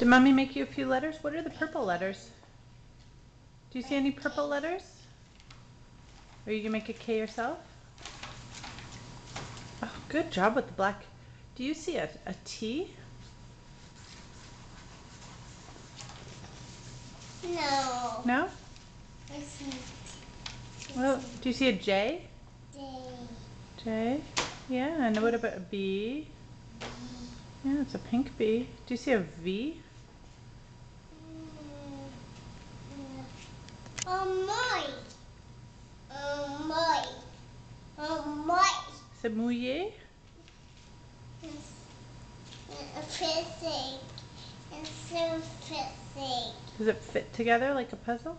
Did mommy make you a few letters? What are the purple letters? Do you see any purple letters? Are you gonna make a K yourself? Oh, good job with the black. Do you see a, a T? No. No? I see. Well, do you see a J? Day. J? Yeah, and what about a B? Yeah, it's a pink B. Do you see a V? Oh my. Oh my. Oh my. Is it mouillé? It's a physics. It's so physics. Does it fit together like a puzzle?